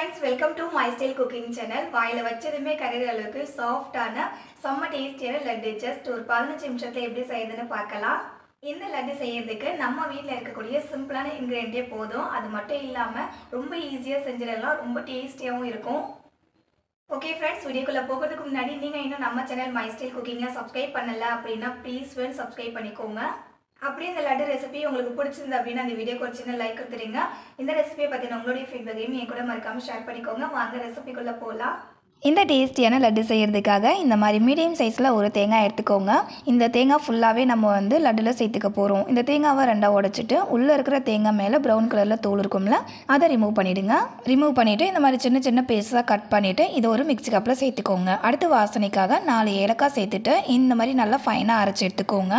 Friends welcome to my style cooking channel வாயில் வச்சதுமே கரையிற அளவுக்கு சாஃப்டான செம்ம டேஸ்டியான லட்டு. ஜஸ்ட் ஒரு பதினஞ்சு நிமிஷத்தில் எப்படி செய்யுதுன்னு பார்க்கலாம். இந்த லட்டு செய்யறதுக்கு நம்ம வீட்டில் இருக்கக்கூடிய சிம்பிளான இன்க்ரீடியன்ட்டே போதும். அது மட்டும் இல்லாமல் ரொம்ப ஈஸியாக செஞ்சிடலாம். ரொம்ப டேஸ்டியாகவும் இருக்கும். ஓகே ஃப்ரெண்ட்ஸ் வீடியோக்குள்ளே போகிறதுக்கு முன்னாடி நீங்கள் இன்னும் நம்ம சேனல் மை ஸ்டைல் குக்கிங்கை சப்ஸ்கிரைப் பண்ணல அப்படின்னா ப்ளீஸ் ஃப்ரெண்ட்ஸ் சப்ஸ்கிரைப் பண்ணிக்கோங்க. அப்படியே இந்த லட்டு ரெசிபி உங்களுக்கு பிடிச்சிருந்து அப்படின்னா அந்த வீடியோக்கு ஒரு சின்ன லைக் கொடுத்துருங்க இந்த ரெசிபியை பற்றின உங்களுடைய ஃபீட்பேக்கையும் என் கூட மறக்காமல் ஷேர் பண்ணிக்கோங்க. வாங்க ரெசிபிக்குள்ளே போகலாம் இந்த டேஸ்டியான லட்டு செய்கிறதுக்காக இந்த மாதிரி மீடியம் சைஸில் ஒரு தேங்காய் எடுத்துக்கோங்க. இந்த தேங்காய் ஃபுல்லாகவே நம்ம வந்து லட்டில் சேர்த்துக்க போகிறோம் இந்த தேங்காவை ரெண்டாக உடைச்சிட்டு உள்ளே இருக்கிற தேங்காய் மேலே ப்ரௌன் கலரில் தோல் இருக்கும்ல அதை ரிமூவ் பண்ணிவிடுங்க ரிமூவ் பண்ணிவிட்டு இந்த மாதிரி சின்ன சின்ன பீஸாக கட் பண்ணிவிட்டு இதை ஒரு மிக்ஸி கப்பில் சேர்த்துக்கோங்க. அடுத்து வாசனைக்காக நாலு ஏலக்காய் சேர்த்துட்டு இந்த மாதிரி நல்லா ஃபைனாக அரைச்சி எடுத்துக்கோங்க.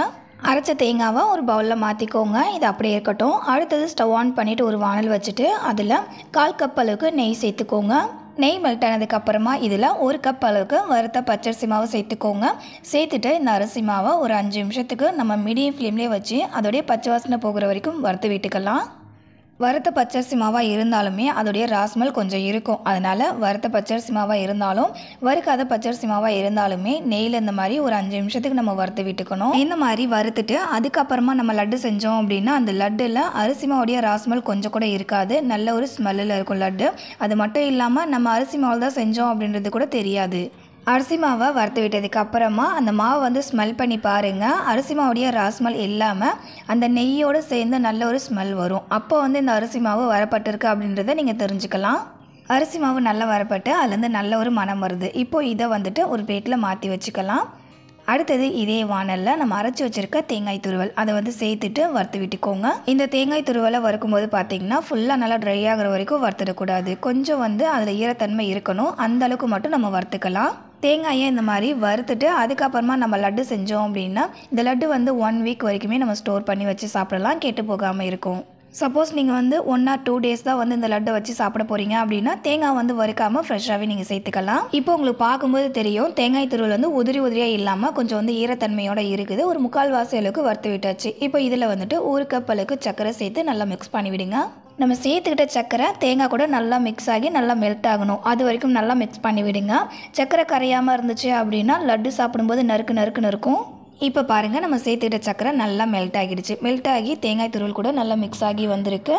அரைச்ச தேங்காவை ஒரு பவுலில் மாற்றிக்கோங்க இது அப்படியே இருக்கட்டும். அடுத்தது ஸ்டவ் ஆன் பண்ணிவிட்டு ஒரு வானல் வச்சுட்டு அதில் கால் கப் அளவுக்கு நெய் சேர்த்துக்கோங்க. நெய் மெல்ட் ஆனதுக்கப்புறமா இதில் ஒரு கப் அளவுக்கு வறுத்த பச்சரிசி மாவு சேர்த்துக்கோங்க. சேர்த்துட்டு இந்த அரிசி மாவை ஒரு அஞ்சு நிமிஷத்துக்கு நம்ம மீடியம் ஃப்ளேம்லேயே வச்சு அதோடைய பச்சை வாசனை போகிற வரைக்கும் வறுத்து விட்டுக்கலாம். வறுத்த பச்சரிசி மாவாக இருந்தாலுமே அதோடைய ராஸ்மல் கொஞ்சம் இருக்கும். அதனால் வறுத்த பச்சரிசி மாவாக இருந்தாலும் வறுக்காத பச்சரிசி மாவாக இருந்தாலுமே நெய்யில் இந்த மாதிரி ஒரு அஞ்சு நிமிஷத்துக்கு நம்ம வறுத்து விட்டுக்கணும். இந்த மாதிரி வறுத்துட்டு அதுக்கப்புறமா நம்ம லட்டு செஞ்சோம் அப்படின்னா அந்த லட்டில் அரிசி மாவுடைய ராஸ்மல் கொஞ்சம் கூட இருக்காது. நல்ல ஒரு ஸ்மெல்லில் இருக்கும் லட்டு. அது மட்டும் இல்லாமல் நம்ம அரிசி மாவு தான் செஞ்சோம் அப்படின்றது கூட தெரியாது. அரிசி மாவை வறுத்து விட்டதுக்கு அப்புறமா அந்த மாவை வந்து ஸ்மெல் பண்ணி பாருங்கள் அரிசி மாவுடைய ராஸ்மல் இல்லாமல் அந்த நெய்யோடு சேர்ந்து நல்ல ஒரு ஸ்மெல் வரும். அப்போ வந்து இந்த அரிசி மாவு வரப்பட்டிருக்கு அப்படின்றத நீங்கள் தெரிஞ்சுக்கலாம். அரிசி மாவு நல்லா வரப்பட்டு அதுலேருந்து நல்ல ஒரு மனம் வருது. இப்போது இதை வந்துட்டு ஒரு பிளேட்டில் மாற்றி வச்சுக்கலாம். அடுத்தது இதே வானலில் நம்ம அரைச்சி வச்சுருக்க தேங்காய் துருவல். அதை வந்து சேர்த்துட்டு வறுத்து விட்டுக்கோங்க. இந்த தேங்காய் துருவலை வறுக்கும்போது பார்த்தீங்கன்னா ஃபுல்லாக நல்லா ட்ரை ஆகிற வரைக்கும் வறுத்துடக்கூடாது. கொஞ்சம் வந்து அதில் ஈரத்தன்மை இருக்கணும். அந்த அளவுக்கு மட்டும் நம்ம வறுத்துக்கலாம். தேங்காயை இந்த மாதிரி வறுத்துட்டு அதுக்கப்புறமா நம்ம லட்டு செஞ்சோம் அப்படின்னா இந்த லட்டு வந்து ஒன் வீக் வரைக்குமே நம்ம ஸ்டோர் பண்ணி வச்சு சாப்பிடலாம் கெட்டு போகாமல் இருக்கும். சப்போஸ் நீங்கள் வந்து ஒன் ஆர் டூ டேஸ் தான் வந்து இந்த லட்டை வச்சு சாப்பிட போகிறீங்க அப்படின்னா தேங்காய் வந்து வறுக்காமல் ஃப்ரெஷ்ஷாகவே நீங்கள் சேர்த்துக்கலாம். இப்போ உங்களுக்கு பார்க்கும்போது தெரியும் தேங்காய் திருவள் வந்து உதிரி உதிரியாக இல்லாமல் கொஞ்சம் வந்து ஈரத்தன்மையோட இருக்குது. ஒரு முக்கால் வாசி அளவுக்கு வறுத்து விட்டாச்சு. இப்போ இதில் வந்துட்டு ஒரு கப் அளவுக்கு சர்க்கரை சேர்த்து நல்லா மிக்ஸ் பண்ணிவிடுங்க. நம்ம சேர்த்துக்கிட்ட சர்க்கரை தேங்காய் கூட நல்லா மிக்ஸ் ஆகி நல்லா மெல்ட் ஆகணும். அது வரைக்கும் நல்லா மிக்ஸ் பண்ணி விடுங்க. சர்க்கரை கரையாமல் இருந்துச்சு அப்படின்னா லட்டு சாப்பிடும்போது நறுக்கு நறுக்குன்னு இருக்கும். இப்போ பாருங்கள் நம்ம சேர்த்துக்கிட்ட சக்கரை நல்லா மெல்ட் ஆகிடுச்சு. மெல்ட் ஆகி தேங்காய் துருவல் கூட நல்லா மிக்ஸ் ஆகி வந்திருக்கு.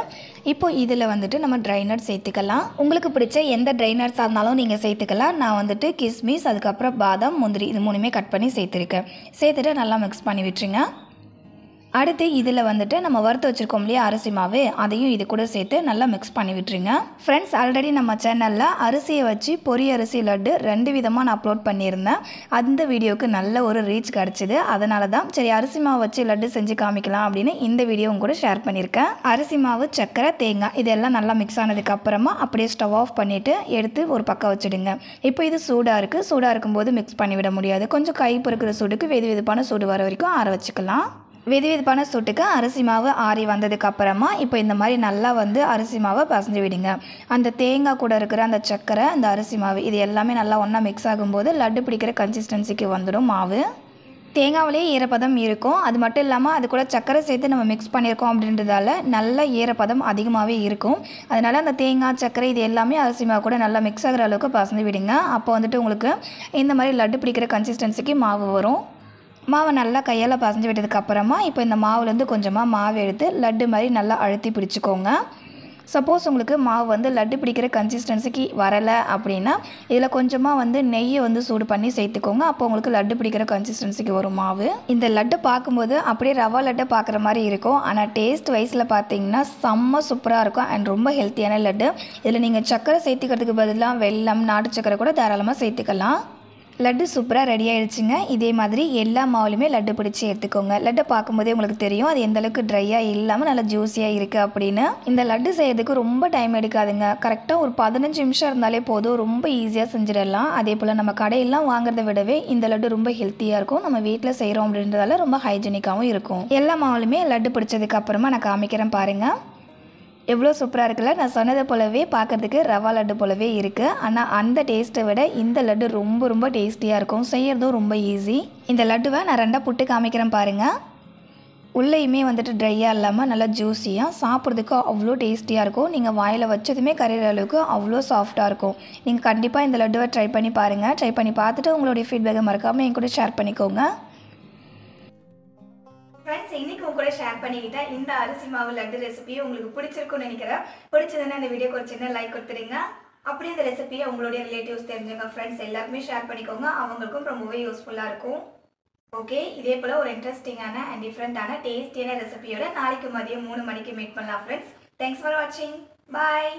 இப்போ இதில் வந்துட்டு நம்ம ட்ரை நட்ஸ் சேர்த்துக்கலாம். உங்களுக்கு பிடிச்ச எந்த ட்ரை நட்ஸாக இருந்தாலும் நீங்கள் சேர்த்துக்கலாம். நான் வந்துட்டு கிஸ்மிஸ் அதுக்கப்புறம் பாதாம் முந்திரி இது மூணுமே கட் பண்ணி சேர்த்துருக்கேன். சேர்த்துட்டு நல்லா மிக்ஸ் பண்ணி விட்டுருங்க. அடுத்து இதில் வந்துட்டு நம்ம வறுத்து வச்சுருக்கோம் இல்லையா அரிசி மாவு அதையும் இது கூட சேர்த்து நல்லா மிக்ஸ் பண்ணி விட்டுருங்க. ஃப்ரெண்ட்ஸ் ஆல்ரெடி நம்ம சேனலில் அரிசியை வச்சு பொரி அரிசி லட்டு ரெண்டு விதமாக நான் அப்லோட் பண்ணியிருந்தேன். அந்த வீடியோவுக்கு நல்ல ஒரு ரீச் கிடச்சிது. அதனால தான் சரி அரிசி மாவு வச்சு லட்டு செஞ்சு காமிக்கலாம் அப்படின்னு இந்த வீடியோவும் கூட ஷேர் பண்ணியிருக்கேன். அரிசி மாவு சர்க்கரை தேங்காய் இதெல்லாம் நல்லா மிக்ஸ் ஆனதுக்கு அப்புறமா அப்படியே ஸ்டவ் ஆஃப் பண்ணிவிட்டு எடுத்து ஒரு பக்கம் வச்சுடுங்க. இப்போ இது சூடாக இருக்குது சூடாக இருக்கும்போது மிக்ஸ் பண்ணிவிட முடியாது. கொஞ்சம் கை பொறுக்கிற சூடுக்கு வெது வெதுப்பான சூடு வர வரைக்கும் ஆற வச்சுக்கலாம். வெது வெதுப்பான சூட்டுக்கு அரிசி மாவு ஆறி வந்ததுக்கு அப்புறமா இப்போ இந்த மாதிரி நல்லா வந்து அரிசி மாவை பசஞ்சு விடுங்க. அந்த தேங்காய் கூட இருக்கிற அந்த சர்க்கரை அந்த அரிசி மாவு இது எல்லாமே நல்லா ஒன்றா மிக்ஸ் ஆகும்போது லட்டு பிடிக்கிற கன்சிஸ்டன்சிக்கு வந்துடும் மாவு. தேங்காவிலேயே ஈரப்பதம் இருக்கும். அது மட்டும் இல்லாமல் அது கூட சர்க்கரை சேர்த்து நம்ம மிக்ஸ் பண்ணியிருக்கோம் அப்படின்றதால நல்ல ஈரப்பதம் அதிகமாகவே இருக்கும். அதனால் அந்த தேங்காய் சர்க்கரை இது எல்லாமே அரிசி மாவு கூட நல்லா மிக்ஸ் ஆகிற அளவுக்கு பசந்து விடுங்க. அப்போ வந்துட்டு உங்களுக்கு இந்த மாதிரி லட்டு பிடிக்கிற கன்சிஸ்டன்சிக்கு மாவு வரும். மாவை நல்லா கையால் பசஞ்சு விட்டதுக்கப்புறமா இப்போ இந்த மாவுலேருந்து கொஞ்சமாக மாவு எடுத்து லட்டு மாதிரி நல்லா அழுத்தி பிடிச்சிக்கோங்க. சப்போஸ் உங்களுக்கு மாவு வந்து லட்டு பிடிக்கிற கன்சிஸ்டன்சிக்கு வரலை அப்படின்னா இதில் கொஞ்சமாக வந்து நெய்யை வந்து சூடு பண்ணி சேர்த்துக்கோங்க. அப்போ உங்களுக்கு லட்டு பிடிக்கிற கன்சிஸ்டன்சிக்கு வரும் மாவு. இந்த லட்டு பார்க்கும்போது அப்படியே ரவா லட்டை பார்க்குற மாதிரி இருக்கும். ஆனால் டேஸ்ட் வைஸில் பார்த்தீங்கன்னா செம்ம சூப்பராக இருக்கும் அண்ட் ரொம்ப ஹெல்த்தியான லட்டு. இதில் நீங்கள் சக்கரை சேர்த்துக்கிறதுக்கு பதிலாக வெல்லம் நாட்டு சக்கரை கூட தாராளமாக சேர்த்துக்கலாம். லட்டு சூப்பராக ரெடி ஆகிடுச்சிங்க இதே மாதிரி எல்லா மாவுலையுமே லட்டு பிடிச்சி எடுத்துக்கோங்க. லட்டை பார்க்கும்போதே உங்களுக்கு தெரியும். அது எந்தளவுக்கு ட்ரையாக இல்லாமல் நல்லா ஜூஸியாக இருக்குது அப்படின்னு. இந்த லட்டு செய்யறதுக்கு ரொம்ப டைம் எடுக்காதுங்க. கரெக்டாக ஒரு பதினஞ்சு நிமிஷம் இருந்தாலே போதும். ரொம்ப ஈஸியாக செஞ்சிடலாம். அதே போல் நம்ம கடையெல்லாம் வாங்குறத விடவே இந்த லட்டு ரொம்ப ஹெல்த்தியாக இருக்கும். நம்ம வீட்டில் செய்கிறோம் அப்படின்றதால ரொம்ப ஹைஜீனிக்காகவும் இருக்கும். எல்லா மாவுலையுமே லட்டு பிடிச்சதுக்கு அப்புறமா நான் காமிக்கிறேன் பாருங்கள் எவ்வளோ சூப்பராக இருக்குல்ல? நான் சொன்னதை போலவே பார்க்கறதுக்கு ரவா லட்டு போலவே இருக்குது ஆனால் அந்த டேஸ்ட்டை விட இந்த லட்டு ரொம்ப ரொம்ப டேஸ்டியாக இருக்கும். செய்யறதும் ரொம்ப ஈஸி இந்த லட்டுவை நான் ரெண்டாக புட்டு காமிக்கிறேன் பாருங்கள் உள்ளேயுமே வந்துட்டு ட்ரையாக இல்லாமல் நல்லா ஜூஸியாக சாப்பிட்றதுக்கு அவ்வளோ டேஸ்டியாக இருக்கும். நீங்கள் வாயில் வச்சதுமே கரையிற அளவுக்கு அவ்வளோ சாஃப்டாக இருக்கும். நீங்கள் கண்டிப்பாக இந்த லட்டுவை ட்ரை பண்ணி பாருங்கள் ட்ரை பண்ணி பார்த்துட்டு உங்களுடைய ஃபீட்பேக்கை மறக்காமல் என் கூட ஷேர் பண்ணிக்கோங்க. ஃப்ரெண்ட்ஸ் இன்னைக்கு உங்க கூட ஷேர் பண்ணிக்கிட்டேன் இந்த அரிசி மாவு லட்டு ரெசிபியை உங்களுக்கு பிடிச்சிருக்கும்னு நினைக்கிறேன். பிடிச்சதுன்னா இந்த வீடியோக்கு ஒரு சின்ன லைக் கொடுத்துருங்க அப்படியே இந்த ரெசிபியை உங்களுடைய ரிலேட்டிவ்ஸ் தெரிஞ்சுங்க ஃப்ரெண்ட்ஸ் எல்லாருமே ஷேர் பண்ணிக்கோங்க. அவங்களுக்கும் ரொம்பவே யூஸ்ஃபுல்லாக இருக்கும். ஓகே இதே போல் ஒரு இன்ட்ரெஸ்டிங்கான அண்ட் டிஃப்ரெண்ட்டான டேஸ்டியான ரெசிபியோட நாளைக்கு மதியம் மூணு மணிக்கு மீட் பண்ணலாம் ஃப்ரெண்ட்ஸ் தேங்க்ஸ் ஃபார் வாட்சிங் பாய்